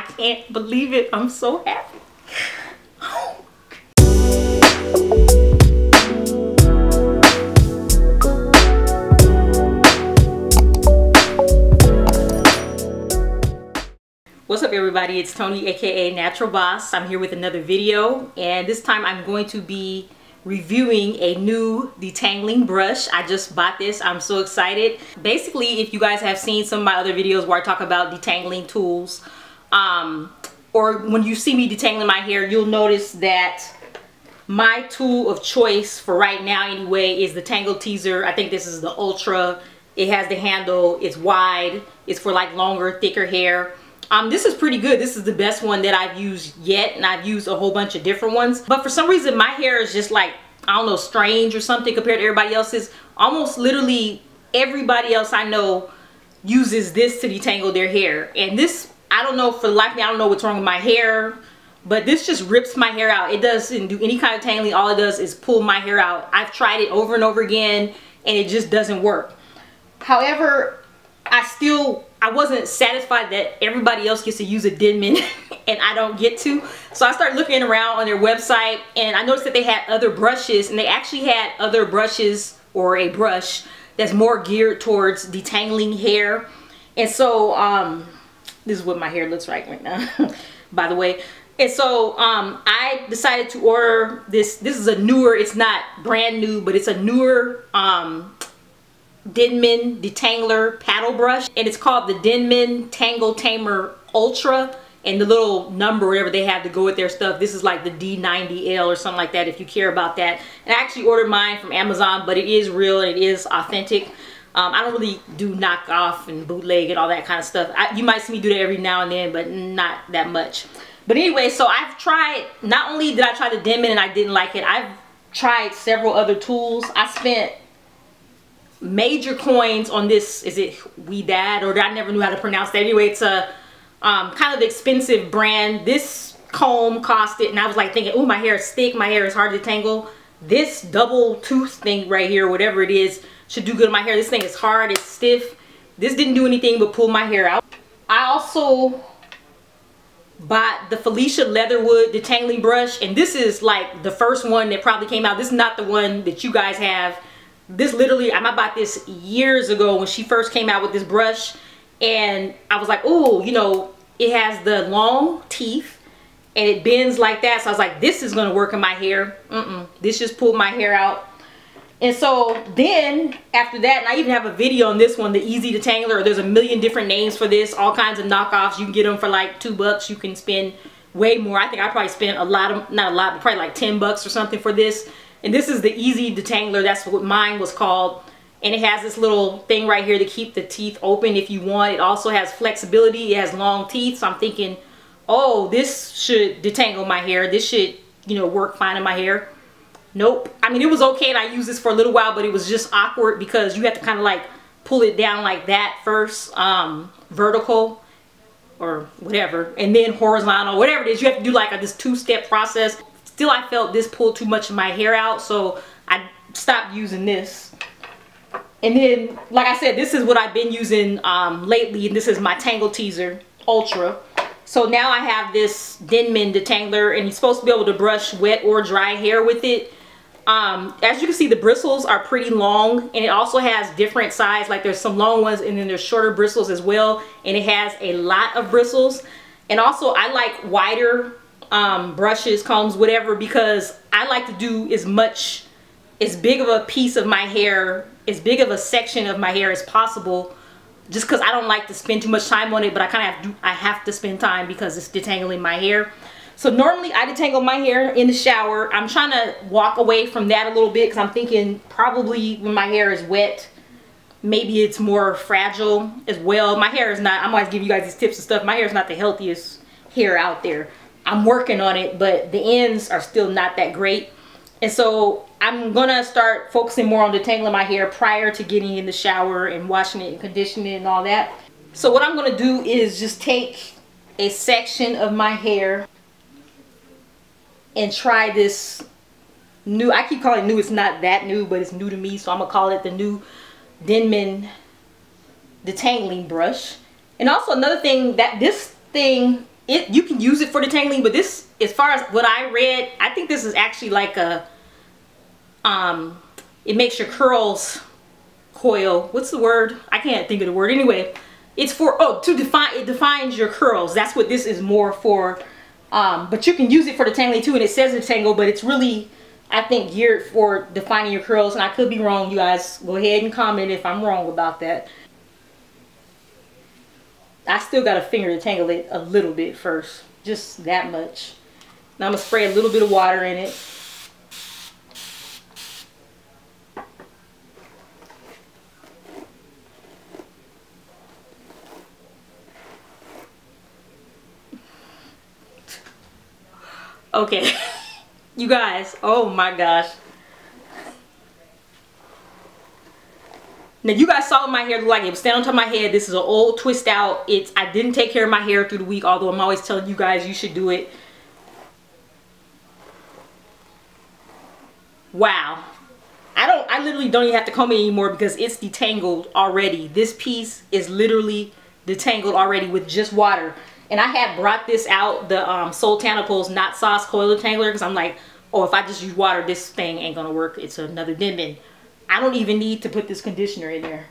I can't believe it. I'm so happy. What's up everybody, it's Tony aka Natural Boss. I'm here with another video and this time I'm going to be reviewing a new detangling brush. I just bought this, I'm so excited. Basically, if you guys have seen some of my other videos where I talk about detangling tools, um, or when you see me detangling my hair, you'll notice that my tool of choice for right now anyway is the Tangle Teezer. I think this is the Ultra. It has the handle, it's wide, it's for like longer, thicker hair. Um, this is pretty good. This is the best one that I've used yet, and I've used a whole bunch of different ones. But for some reason, my hair is just like, I don't know, strange or something compared to everybody else's. Almost literally everybody else I know uses this to detangle their hair. And this, I don't know, for the life me, I don't know what's wrong with my hair, but this just rips my hair out. It doesn't do any kind of tangling. All it does is pull my hair out. I've tried it over and over again, and it just doesn't work. However, I still I wasn't satisfied that everybody else gets to use a Denman and I don't get to. So I started looking around on their website and I noticed that they had other brushes and they actually had other brushes or a brush that's more geared towards detangling hair. And so um, this is what my hair looks like right now, by the way. And so um, I decided to order this. This is a newer, it's not brand new, but it's a newer um, Denman Detangler paddle brush and it's called the Denman Tangle Tamer Ultra and the little number whatever they have to go with their stuff this is like the D90L or something like that if you care about that and I actually ordered mine from Amazon but it is real and it is authentic um, I don't really do knockoff and bootleg and all that kind of stuff. I, you might see me do that every now and then but not that much. But anyway so I've tried not only did I try the Denman and I didn't like it I've tried several other tools. I spent major coins on this is it we dad? Or I never knew how to pronounce that. Anyway it's a um, kind of expensive brand. This comb cost it and I was like thinking oh my hair is thick my hair is hard to tangle this double tooth thing right here whatever it is should do good in my hair. This thing is hard it's stiff. This didn't do anything but pull my hair out. I also bought the Felicia Leatherwood detangling brush and this is like the first one that probably came out. This is not the one that you guys have. This literally, I bought this years ago when she first came out with this brush. And I was like, oh, you know, it has the long teeth and it bends like that. So I was like, this is going to work in my hair. Mm-mm. This just pulled my hair out. And so then after that, and I even have a video on this one, the Easy Detangler. There's a million different names for this, all kinds of knockoffs. You can get them for like two bucks. You can spend way more. I think I probably spent a lot of, not a lot, but probably like 10 bucks or something for this. And this is the Easy Detangler. That's what mine was called. And it has this little thing right here to keep the teeth open if you want. It also has flexibility. It has long teeth. So I'm thinking, oh, this should detangle my hair. This should, you know, work fine in my hair. Nope. I mean, it was okay and I used this for a little while, but it was just awkward because you have to kind of like pull it down like that first, um, vertical or whatever, and then horizontal, whatever it is. You have to do like a, this two-step process Still, I felt this pulled too much of my hair out, so I stopped using this. And then, like I said, this is what I've been using um, lately, and this is my Tangle Teezer Ultra. So now I have this Denman detangler, and you're supposed to be able to brush wet or dry hair with it. Um, as you can see, the bristles are pretty long, and it also has different size. Like there's some long ones, and then there's shorter bristles as well, and it has a lot of bristles. And also, I like wider um, brushes, combs, whatever, because I like to do as much, as big of a piece of my hair, as big of a section of my hair as possible, just because I don't like to spend too much time on it, but I kind of have to, I have to spend time because it's detangling my hair. So normally I detangle my hair in the shower. I'm trying to walk away from that a little bit because I'm thinking probably when my hair is wet, maybe it's more fragile as well. My hair is not, I'm always give you guys these tips and stuff. My hair is not the healthiest hair out there. I'm working on it, but the ends are still not that great. And so I'm gonna start focusing more on detangling my hair prior to getting in the shower and washing it and conditioning it and all that. So what I'm gonna do is just take a section of my hair and try this new, I keep calling it new, it's not that new, but it's new to me, so I'm gonna call it the new Denman detangling brush. And also another thing that this thing it you can use it for detangling, but this, as far as what I read, I think this is actually like a, um, it makes your curls coil. What's the word? I can't think of the word. Anyway, it's for, oh, to define, it defines your curls. That's what this is more for. Um, but you can use it for the tangly too, and it says detangle, but it's really, I think, geared for defining your curls. And I could be wrong, you guys. Go ahead and comment if I'm wrong about that. I still got a finger to tangle it a little bit first. Just that much. Now I'm going to spray a little bit of water in it. Okay. you guys, oh my gosh. Now you guys saw my hair look like it was top of my head. This is an old twist out. It's I didn't take care of my hair through the week, although I'm always telling you guys you should do it. Wow. I don't I literally don't even have to comb it anymore because it's detangled already. This piece is literally detangled already with just water. And I had brought this out, the um, Soultanicals Knot Sauce Coil Detangler, because I'm like, oh, if I just use water, this thing ain't going to work. It's another Denman. I don't even need to put this conditioner in there.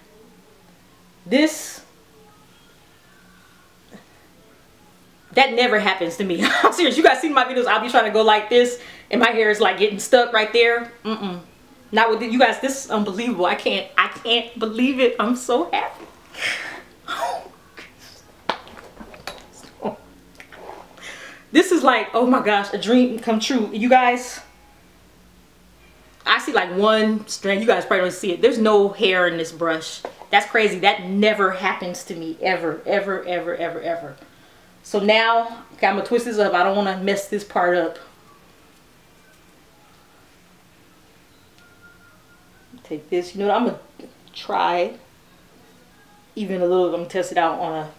This, that never happens to me. I'm serious. You guys see my videos, I'll be trying to go like this, and my hair is like getting stuck right there. Mm-mm. Not with the, you guys, this is unbelievable. I can't, I can't believe it. I'm so happy. This is like, oh my gosh, a dream come true. You guys, I see like one strand. You guys probably don't see it. There's no hair in this brush. That's crazy. That never happens to me ever, ever, ever, ever, ever. So now, okay, I'm to twist this up. I don't want to mess this part up. Take this. You know what? I'm to try even a little. I'm to test it out on a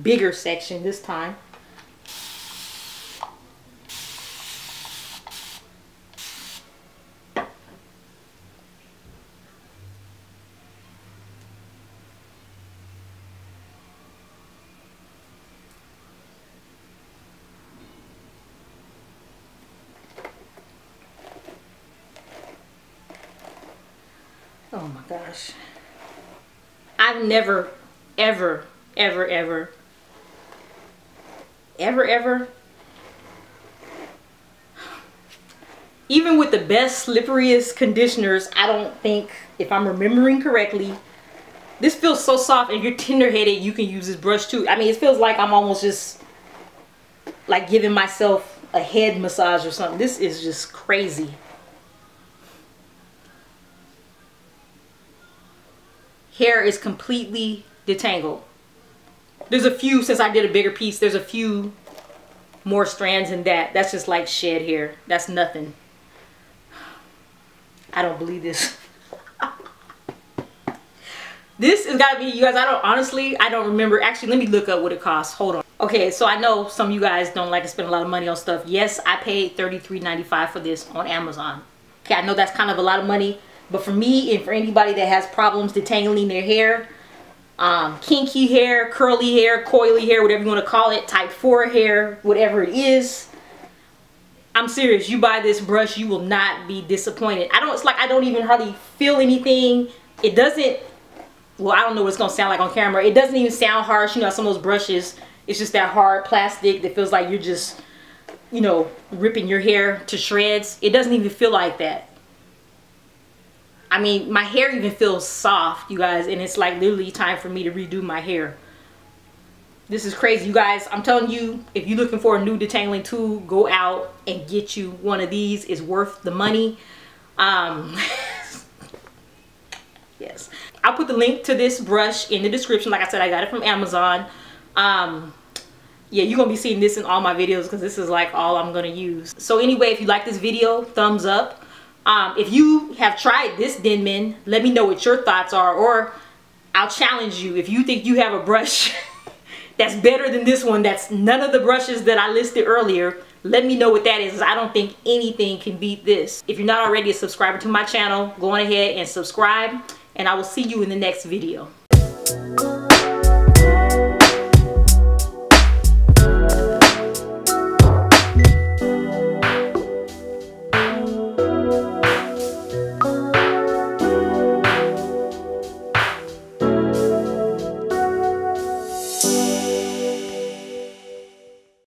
bigger section this time. Gosh. I've never, ever, ever, ever, ever, ever, even with the best, slipperiest conditioners, I don't think, if I'm remembering correctly, this feels so soft and you're tender-headed, you can use this brush too. I mean, it feels like I'm almost just like giving myself a head massage or something. This is just crazy. Hair is completely detangled. There's a few, since I did a bigger piece, there's a few more strands in that. That's just like shed hair. That's nothing. I don't believe this. this has got to be, you guys, I don't, honestly, I don't remember. Actually, let me look up what it costs. Hold on. Okay, so I know some of you guys don't like to spend a lot of money on stuff. Yes, I paid $33.95 for this on Amazon. Okay, I know that's kind of a lot of money. But for me and for anybody that has problems detangling their hair, um, kinky hair, curly hair, coily hair, whatever you want to call it, type 4 hair, whatever it is, I'm serious. You buy this brush, you will not be disappointed. I don't, it's like I don't even hardly feel anything. It doesn't, well, I don't know what it's going to sound like on camera. It doesn't even sound harsh. You know, some of those brushes, it's just that hard plastic that feels like you're just, you know, ripping your hair to shreds. It doesn't even feel like that. I mean, my hair even feels soft, you guys, and it's like literally time for me to redo my hair. This is crazy, you guys. I'm telling you, if you're looking for a new detangling tool, go out and get you one of these. It's worth the money. Um, yes. I'll put the link to this brush in the description. Like I said, I got it from Amazon. Um, yeah, you're going to be seeing this in all my videos because this is like all I'm going to use. So anyway, if you like this video, thumbs up. Um, if you have tried this Denman, let me know what your thoughts are or I'll challenge you. If you think you have a brush that's better than this one, that's none of the brushes that I listed earlier, let me know what that is. I don't think anything can beat this. If you're not already a subscriber to my channel, go on ahead and subscribe and I will see you in the next video.